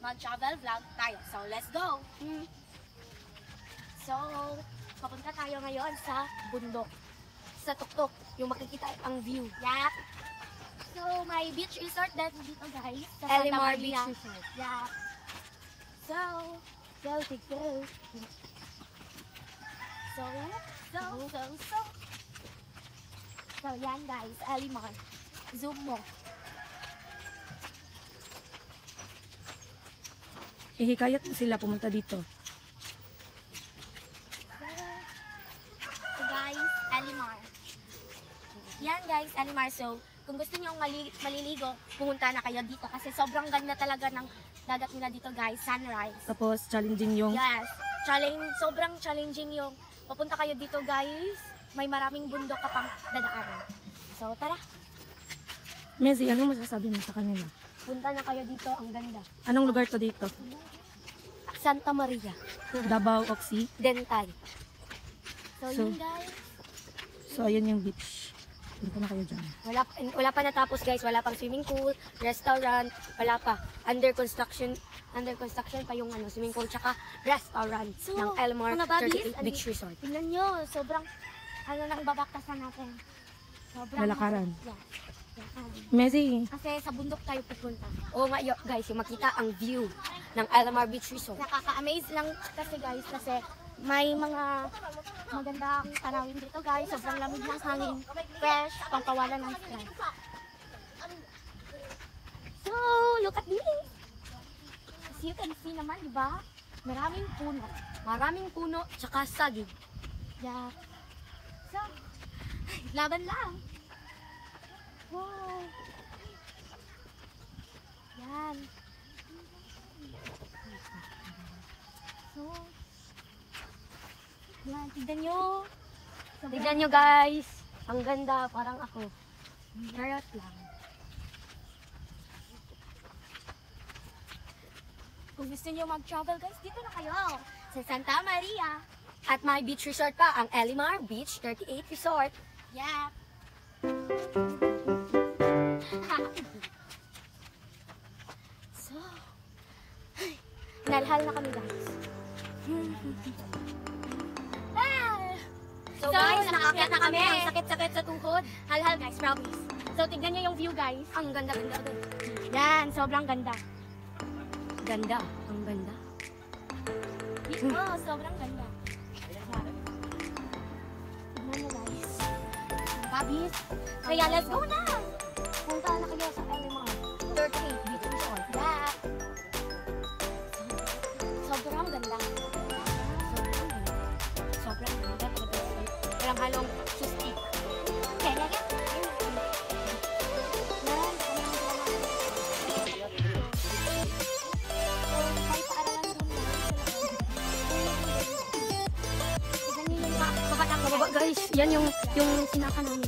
Mag-travel vlog tayo. So, let's go! Hmm. So, papunta tayo ngayon sa bundok. Sa tuktok, yung makikita ang view. Yeah. So, may beach resort din dito guys. Sa Elimar. Beach Resort. Yeah. So, go, go. So, so, so, so. So, yan guys, Elimar. Zoom mo. Ihikayat mo sila pumunta dito. So, guys, Elimar. Yan guys, Elimar. So, kung gusto niyo mali maliligo, pumunta na kayo dito kasi sobrang ganda talaga ng dagat nila dito guys, sunrise. Tapos challenging yung Yes. Challenge, sobrang challenging yung papunta kayo dito guys. May maraming bundok ka pang dadaanan. So tara, Messi, ano masasabi mo sa kanila? Punta na kayo dito. Ang ganda. Anong lugar to dito? Santa Maria. Davao, Oxy. Dentay. So, So- yun guys. So, ayun yung beach. Punta na kayo dyan. Wala, wala pa natapos guys. Wala pang swimming pool, restaurant. Wala pa. Under construction. Under construction pa yung ano, swimming pool tsaka restaurant So, ng Elmar mga babis, 38 Beach Resort. Tingnan nyo, sobrang ano nang babaktasan natin. Sobrang Lalakaran. Yeah. Messi, Kasi sa bundok tayo pupunta. Oo nga yo, guys, yung makita ang view ng Alamar Beach Resort. Nakaka-amaze lang kasi guys kasi may mga magandang tanawin dito guys. Sobrang lamig ng hangin. Fresh, pangkawalan ng stress. So, look at this. As you can see naman, di ba? Maraming puno. Maraming puno, tsaka saging. Yeah. So, laban lang. Wow. Yan. So, yan, tignan nyo. Sobrang- Tignan nyo guys, ang ganda, parang ako. Charot lang. Kung gusto nyo mag-travel guys, dito na kayo. Sa Santa Maria. At may beach resort pa, ang Elimar Beach 38 Resort. Yeah. So, nalhal na kami guys. ah! So, guys, nakaakyat na kami. Ang sakit-sakit sa tuhod. Halhal guys, promise. So, tignan nyo yung view guys. Ang ganda-ganda. Yan, sobrang ganda. Ganda, ang ganda. Oh, sobrang ganda. Babis. Kaya let's go na! Punta na kayo sa Elimar. 38 Beach Resort. Yeah. Sobrang ganda. Sobrang ganda. Sobrang ganda. Walang halong sustik. Guys, yan yung yung sinaka namin.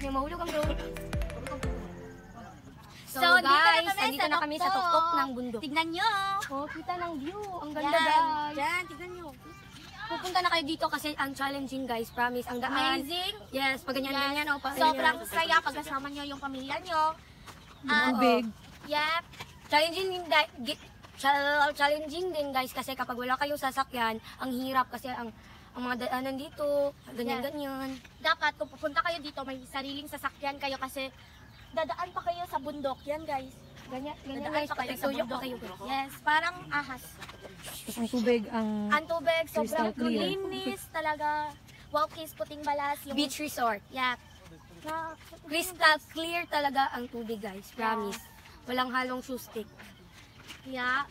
Yan. Mahulog ang road. So, So, guys, nandito na kami sa tuktok. ng bundok. Tignan nyo. Oh, kita ng view. Ang Yan. ganda guys. Yan, tignan nyo. Pupunta na kayo dito kasi ang challenging guys, promise. Ang daan. Amazing. Yes, pag ganyan Yes. ganyan oh, pa, Sobrang saya pag kasama nyo yung pamilya nyo. Ah, Tubig. Yep. Challenging din challenging din guys kasi kapag wala kayong sasakyan, ang hirap kasi ang ang mga daanan dito, ganyan-ganyan. Dapat kung pupunta kayo dito, may sariling sasakyan kayo kasi dadaan pa kayo sa bundok. Yan guys. Ganyan, ganyan Dadaan guys pa kayo sa bundok. kayo. Yes, parang ahas. Tapos ang tubig, ang... Ang tubig, Crystal sobrang clear. linis talaga. Wow, kiss, puting balas. Yung, Beach resort. Yeah. Na, Crystal clear talaga ang tubig guys, promise. Walang halong shoe stick. Yeah.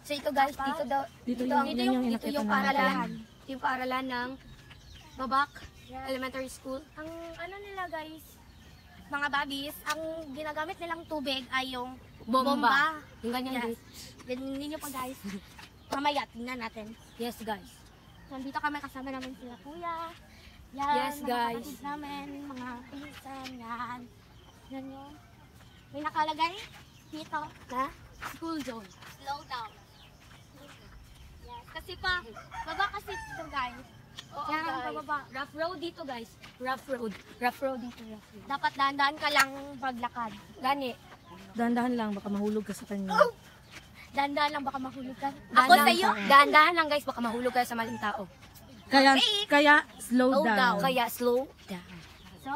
So ito guys, dito daw, Dito dito, yung- dito yung dito inakita yung namin. paaralan. Ito yung paaralan ng Babak Yeah. Elementary School. Ang ano nila guys, mga babis, ang ginagamit nilang tubig ay yung Bomba. bomba. Yung ganyan Yes. guys. Ganyan ninyo pa guys. Mamaya, tingnan natin. Yes guys. Nandito kami kasama namin sila kuya. Yan, Yes, mga guys. kapatid namin, mga pinsan, yan. Yan yun. May nakalagay dito na school zone. Slow down. Yes, kasi pa, baba kasi ito guys. Oo, Yan, guys. pababa. Rough road dito, guys. Rough road. Rough road dito, rough road. Dapat dahan-dahan ka lang paglakad. Gani. Dahan-dahan lang, baka mahulog ka sa kanya. Dahan-dahan lang baka mahulog ka. Ako sa'yo. Dahan-dahan lang, guys. Baka mahulog kayo sa maling tao. Kaya, kaya slow Slow down. down. Kaya slow down. So,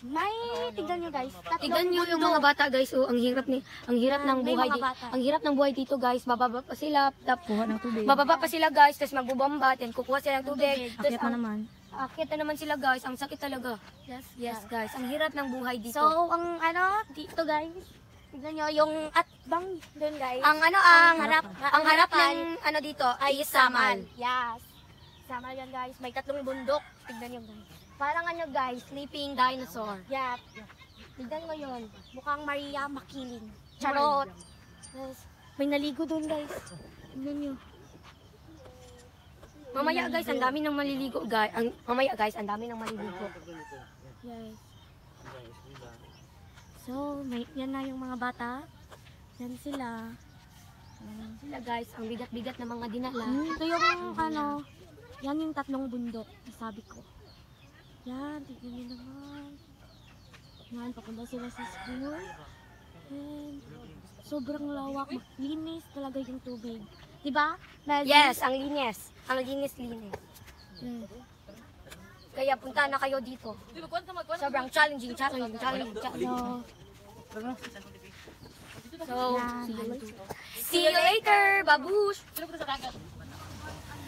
may, tignan nyo guys. tatlong Tignan nyo yung mga bata guys, oh, ang hirap ni ang hirap Yan, ng buhay mga di- bata. ang hirap ng buhay dito guys. Bababa pa sila, tap, Kuha ng tubig. bababa pa sila guys, tapos magbubomba, then kukuha sila ng tubig. Tapos Akyat na naman. akyat na naman sila guys. Ang sakit talaga. Yes, Yes guys, ang hirap ng buhay dito. So, ang ano, dito guys, tignan nyo yung at bang doon guys. ang ano ang harap, ang harap ng ano dito ay Samal. Yes. Samal yan guys. May tatlong bundok. Tignan nyo guys. Parang ano guys, Sleeping dinosaur. yeah. Tignan mo yun. Mukhang Maria Makiling. Charot. Yes. May naligo doon guys. Tignan nyo. Mamaya guys, ang dami ng maliligo guys. Ang mamaya guys, ang dami ng maliligo. Yes. So, may, yan na yung mga bata. Yan sila. Ayan Sila guys, ang bigat-bigat ng mga dinala. Ito yung ano, yan yung tatlong bundok, sabi ko. Yan, tignan nyo naman. Yan, papunta sila sa school. And, sobrang lawak, linis talaga yung tubig. Diba? Melvin? Yes, ang linis. Ang linis-linis. Mm. Kaya punta na kayo dito. Sobrang challenging, challenging, challenging, challenging. So, yan. see you later. See you later, babush!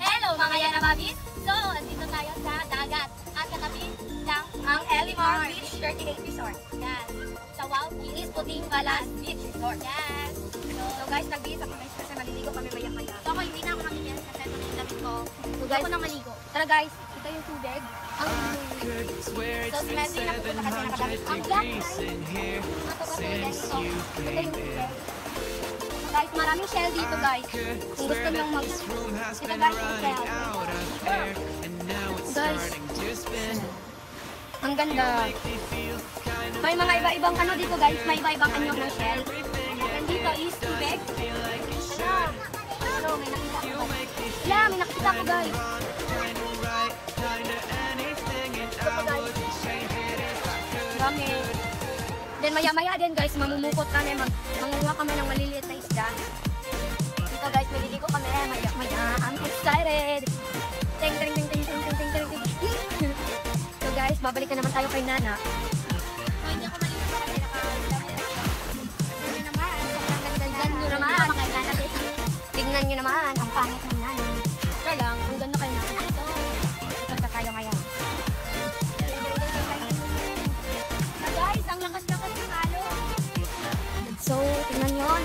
Hello mga Yanababis! So, andito tayo sa dagat. At katabi ng Ang Elimar Beach 38 Resort. Yan. Sa Wow Kinis Puting Balas Beach Resort. Yes. So, So guys, nagbihis ako guys kasi maliligo kami maya-maya. so ako hindi na ako makikias kasi ito na yung damit ko. So guys, ako na maligo. tara guys, nakita yung tubig. Ang tubig. So, si Mandy nakapunta kasi nakadami. Ang black night. Nakatapat yung tubig. Ito yung tubig. Guys, maraming shell dito guys. Kung gusto nyo mag... Ito guys, yung shell. Guys. Ang ganda. May mga iba-ibang ano dito guys. May iba-ibang anyo ng shell. And dito is tubig. Ito. Ito, may nakita ko guys. Yeah, may nakita ko guys. Dami. Then maya-maya din guys, mamumukot kami, mag mangunguha kami ng maliliit na isda. Dito guys, maliligo kami, maya-maya. I'm excited. Ting, ting, ting, ting, ting, ting, ting, ting, ting. so guys, babalik na naman tayo kay Nana. Tignan nyo naman, ang pangit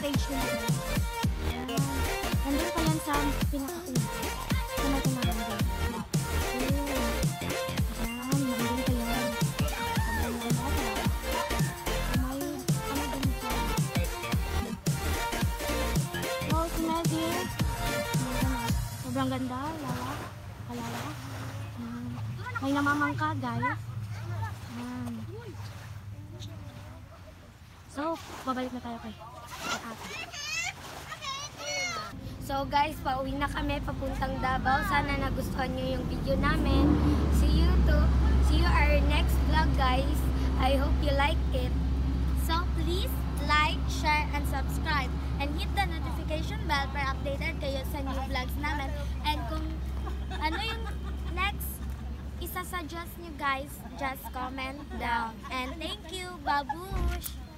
page na ito. Nandun pa yan sa pinaka-una. Ano ito na nandun? Sobrang ganda, lala, kalala. Um, may namamangka, guys. Um, so, babalik na tayo kay So guys, pauwi na kami papuntang Davao. Sana nagustuhan nyo yung video namin. See you to see you our next vlog guys. I hope you like it. So, please like, share, and subscribe. And hit the notification bell para updated kayo sa new vlogs namin. And kung ano yung next isa-suggest nyo guys, just comment down. And thank you, babush!